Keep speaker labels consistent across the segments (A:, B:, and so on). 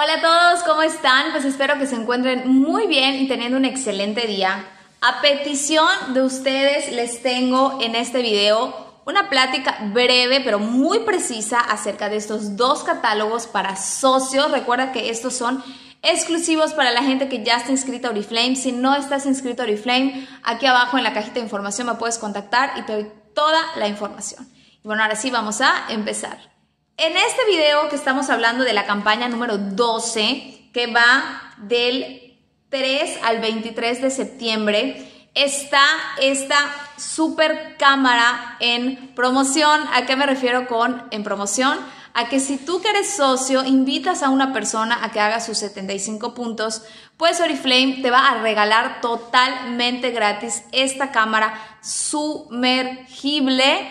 A: Hola a todos, ¿cómo están? Pues espero que se encuentren muy bien y teniendo un excelente día. A petición de ustedes les tengo en este video una plática breve pero muy precisa acerca de estos dos catálogos para socios. Recuerda que estos son exclusivos para la gente que ya está inscrita a Oriflame. Si no estás inscrito a Oriflame, aquí abajo en la cajita de información me puedes contactar y te doy toda la información. Y bueno, ahora sí vamos a empezar. En este video que estamos hablando de la campaña número 12, que va del 3 al 23 de septiembre, está esta super cámara en promoción. ¿A qué me refiero con en promoción? A que si tú que eres socio invitas a una persona a que haga sus 75 puntos, pues Oriflame te va a regalar totalmente gratis esta cámara sumergible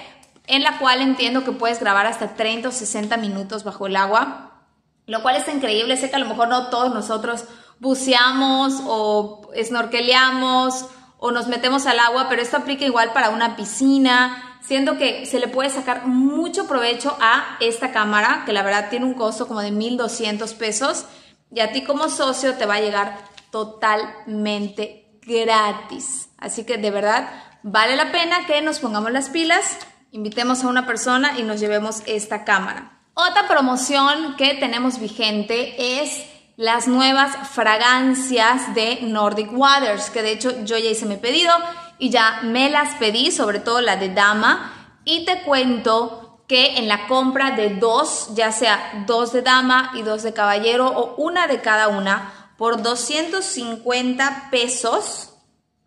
A: en la cual entiendo que puedes grabar hasta 30 o 60 minutos bajo el agua, lo cual está increíble. Sé que a lo mejor no todos nosotros buceamos o snorkeleamos o nos metemos al agua, pero esto aplica igual para una piscina. Siento que se le puede sacar mucho provecho a esta cámara, que la verdad tiene un costo como de 1200 pesos, y a ti como socio te va a llegar totalmente gratis. Así que de verdad vale la pena que nos pongamos las pilas invitemos a una persona y nos llevemos esta cámara. Otra promoción que tenemos vigente es las nuevas fragancias de Nordic Waters, que de hecho yo ya hice mi pedido y ya me las pedí, sobre todo la de dama, y te cuento que en la compra de dos, ya sea dos de dama y dos de caballero o una de cada una, por 250 pesos,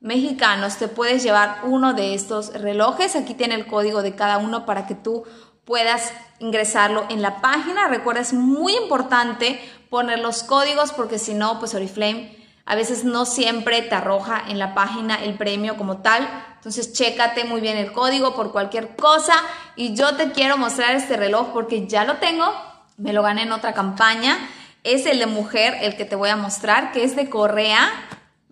A: mexicanos te puedes llevar uno de estos relojes. Aquí tiene el código de cada uno para que tú puedas ingresarlo en la página. Recuerda, es muy importante poner los códigos porque si no, pues Oriflame a veces no siempre te arroja en la página el premio como tal. Entonces, chécate muy bien el código por cualquier cosa. Y yo te quiero mostrar este reloj porque ya lo tengo. Me lo gané en otra campaña. Es el de mujer, el que te voy a mostrar, que es de Correa.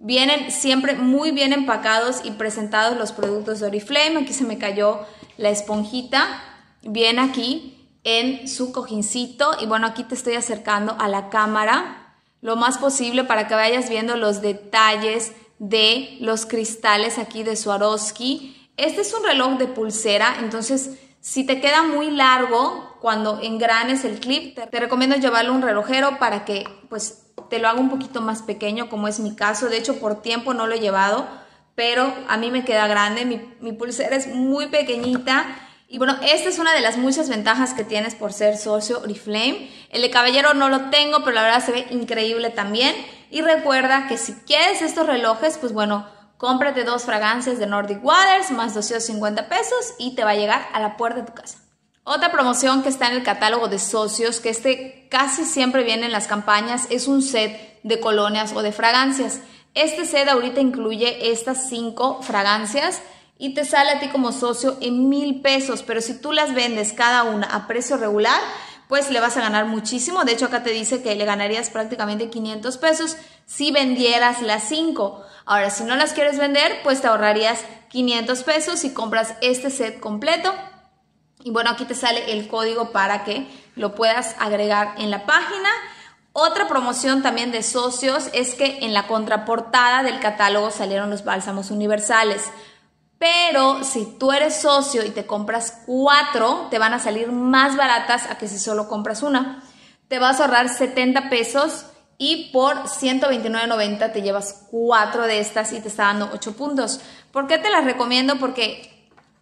A: Vienen siempre muy bien empacados y presentados los productos de Oriflame. Aquí se me cayó la esponjita. Viene aquí en su cojincito. Y bueno, aquí te estoy acercando a la cámara lo más posible para que vayas viendo los detalles de los cristales aquí de Swarovski. Este es un reloj de pulsera, entonces si te queda muy largo cuando engranes el clip, te, recomiendo llevarlo a un relojero para que pues te lo haga un poquito más pequeño, como es mi caso. De hecho, por tiempo no lo he llevado, pero a mí me queda grande. Mi, pulsera es muy pequeñita. Y bueno, esta es una de las muchas ventajas que tienes por ser socio Oriflame. El de caballero no lo tengo, pero la verdad se ve increíble también. Y recuerda que si quieres estos relojes, pues bueno, cómprate dos fragancias de Nordic Waters más 250 pesos y te va a llegar a la puerta de tu casa. Otra promoción que está en el catálogo de socios, que este casi siempre viene en las campañas, es un set de colonias o de fragancias. Este set ahorita incluye estas cinco fragancias y te sale a ti como socio en mil pesos, pero si tú las vendes cada una a precio regular, pues le vas a ganar muchísimo. De hecho, acá te dice que le ganarías prácticamente 500 pesos si vendieras las cinco. Ahora, si no las quieres vender, pues te ahorrarías 500 pesos si compras este set completo y bueno, aquí te sale el código para que lo puedas agregar en la página. Otra promoción también de socios es que en la contraportada del catálogo salieron los bálsamos universales. Pero si tú eres socio y te compras cuatro, te van a salir más baratas a que si solo compras una. Te vas a ahorrar 70 pesos y por 129.90 te llevas cuatro de estas y te está dando 8 puntos. ¿Por qué te las recomiendo? Porque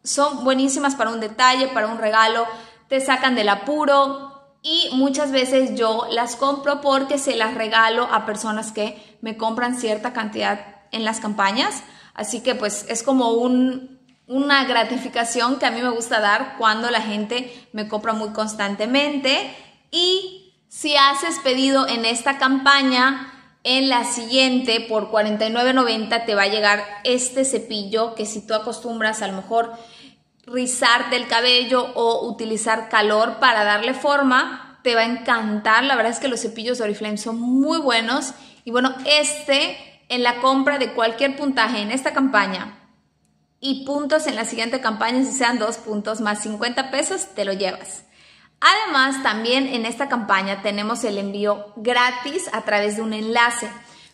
A: son buenísimas para un detalle, para un regalo, te sacan del apuro y muchas veces yo las compro porque se las regalo a personas que me compran cierta cantidad en las campañas. Así que pues es como una gratificación que a mí me gusta dar cuando la gente me compra muy constantemente. Y si haces pedido en esta campaña, en la siguiente por $49.90 te va a llegar este cepillo que si tú acostumbras a lo mejor rizarte el cabello o utilizar calor para darle forma, te va a encantar. La verdad es que los cepillos de Oriflame son muy buenos. Y bueno, este en la compra de cualquier puntaje en esta campaña y puntos en la siguiente campaña, si sean dos puntos más 50 pesos, te lo llevas. Además, también en esta campaña tenemos el envío gratis a través de un enlace.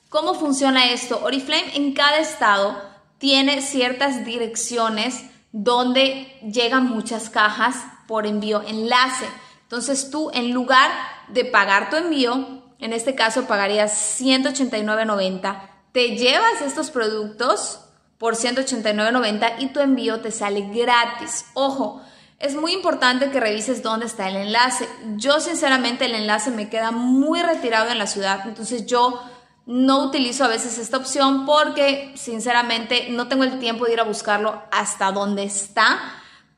A: ¿Cómo funciona esto? Oriflame en cada estado tiene ciertas direcciones donde llegan muchas cajas por envío enlace. Entonces tú en lugar de pagar tu envío, en este caso pagarías 189.90, te llevas estos productos por 189.90 y tu envío te sale gratis. Ojo, es muy importante que revises dónde está el enlace. Yo sinceramente el enlace me queda muy retirado en la ciudad, entonces yo no utilizo a veces esta opción porque sinceramente no tengo el tiempo de ir a buscarlo hasta donde está,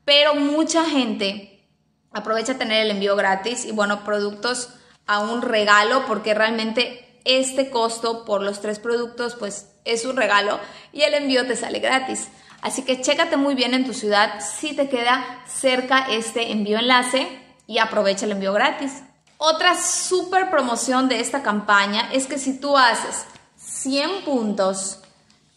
A: pero mucha gente aprovecha tener el envío gratis y bueno, productos a un regalo porque realmente este costo por los tres productos pues es un regalo y el envío te sale gratis. Así que chécate muy bien en tu ciudad si te queda cerca este envío enlace y aprovecha el envío gratis. Otra super promoción de esta campaña es que si tú haces 100 puntos,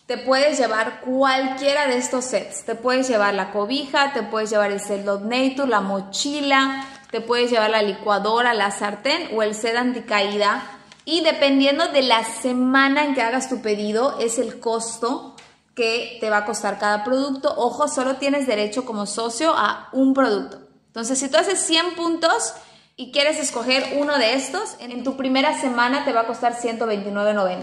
A: te puedes llevar cualquiera de estos sets. Te puedes llevar la cobija, te puedes llevar el set Nature, la mochila, te puedes llevar la licuadora, la sartén o el set anticaída. Y dependiendo de la semana en que hagas tu pedido, es el costo que te va a costar cada producto. Ojo, solo tienes derecho como socio a un producto. Entonces, si tú haces 100 puntos y quieres escoger uno de estos, en tu primera semana te va a costar 129.90.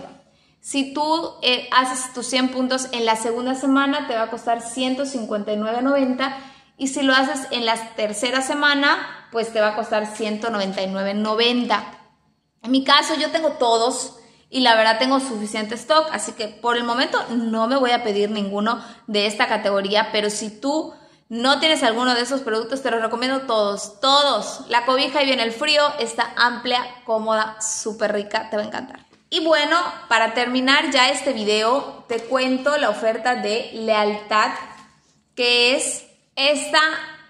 A: Si tú eh, haces tus 100 puntos en la segunda semana, te va a costar 159.90. Y si lo haces en la tercera semana, pues te va a costar 199.90. En mi caso, yo tengo todos y la verdad tengo suficiente stock, así que por el momento no me voy a pedir ninguno de esta categoría, pero si tú no tienes alguno de esos productos, te los recomiendo todos, todos. La cobija y viene el frío, está amplia, cómoda, súper rica, te va a encantar. Y bueno, para terminar ya este video, te cuento la oferta de lealtad, que es esta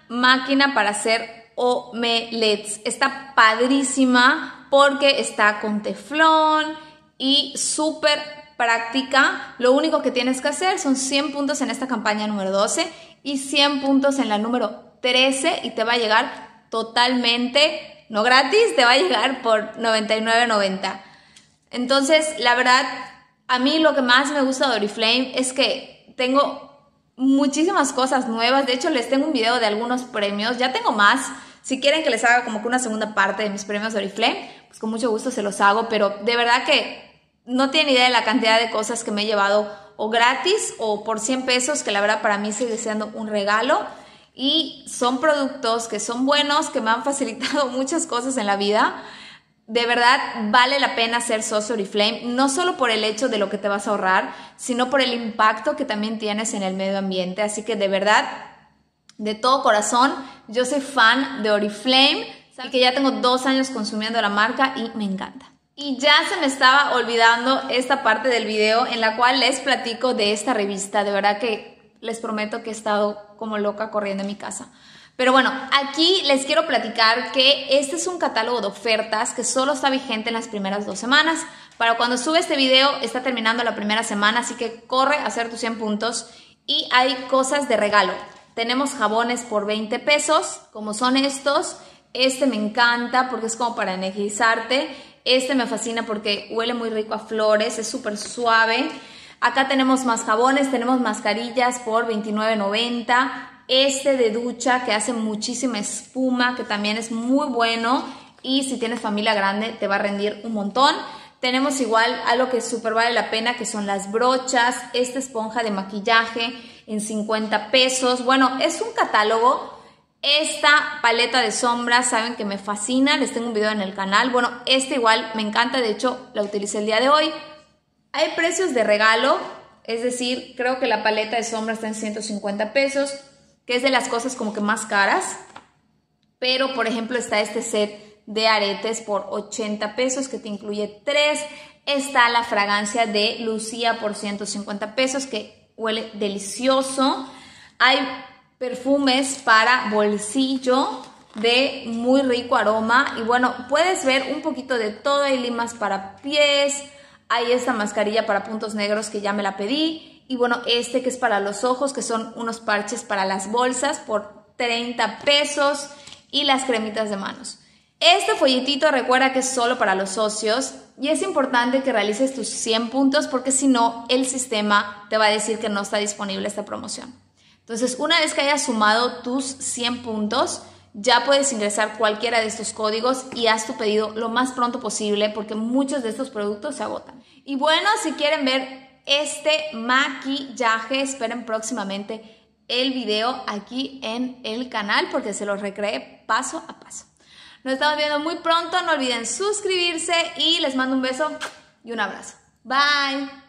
A: máquina para hacer omelets. Está padrísima porque está con teflón, y súper práctica. Lo único que tienes que hacer son 100 puntos en esta campaña número 12 y 100 puntos en la número 13 y te va a llegar totalmente, no gratis, te va a llegar por 99.90. Entonces, la verdad, a mí lo que más me gusta de Oriflame es que tengo muchísimas cosas nuevas. De hecho, les tengo un video de algunos premios. Ya tengo más. Si quieren que les haga como que una segunda parte de mis premios de Oriflame, pues con mucho gusto se los hago. Pero de verdad que no tienen idea de la cantidad de cosas que me he llevado o gratis o por 100 pesos, que la verdad para mí sigue siendo un regalo. Y son productos que son buenos, que me han facilitado muchas cosas en la vida. De verdad vale la pena ser socio Oriflame, no solo por el hecho de lo que te vas a ahorrar, sino por el impacto que también tienes en el medio ambiente. Así que de verdad, de todo corazón, yo soy fan de Oriflame que ya tengo dos años consumiendo la marca y me encanta. Y ya se me estaba olvidando esta parte del video en la cual les platico de esta revista. De verdad que les prometo que he estado como loca corriendo en mi casa. Pero bueno, aquí les quiero platicar que este es un catálogo de ofertas que solo está vigente en las primeras dos semanas. Para cuando sube este video está terminando la primera semana, así que corre a hacer tus 100 puntos. Y hay cosas de regalo. Tenemos jabones por 20 pesos, como son estos. Este me encanta porque es como para energizarte. Este me fascina porque huele muy rico a flores, es súper suave. Acá tenemos más jabones, tenemos mascarillas por $29.90. Este de ducha que hace muchísima espuma, que también es muy bueno. Y si tienes familia grande te va a rendir un montón. Tenemos igual algo que súper vale la pena, que son las brochas, esta esponja de maquillaje en 50 pesos. Bueno, es un catálogo esta paleta de sombras, saben que me fascina, les tengo un video en el canal. Bueno, esta igual me encanta, de hecho la utilicé el día de hoy. Hay precios de regalo, es decir, creo que la paleta de sombras está en 150 pesos, que es de las cosas como que más caras. Pero, por ejemplo, está este set de aretes por 80 pesos que te incluye tres. Está la fragancia de Lucía por 150 pesos que huele delicioso. Hay perfumes para bolsillo de muy rico aroma y bueno, puedes ver un poquito de todo, hay limas para pies, hay esta mascarilla para puntos negros que ya me la pedí y bueno, este que es para los ojos, que son unos parches para las bolsas por 30 pesos y las cremitas de manos. Este folletito recuerda que es solo para los socios y es importante que realices tus 100 puntos porque si no, el sistema te va a decir que no está disponible esta promoción. Entonces, una vez que hayas sumado tus 100 puntos, ya puedes ingresar cualquiera de estos códigos y haz tu pedido lo más pronto posible porque muchos de estos productos se agotan. Y bueno, si quieren ver este maquillaje, esperen próximamente el video aquí en el canal porque se lo recreé paso a paso. Nos estamos viendo muy pronto. No olviden suscribirse y les mando un beso y un abrazo. Bye.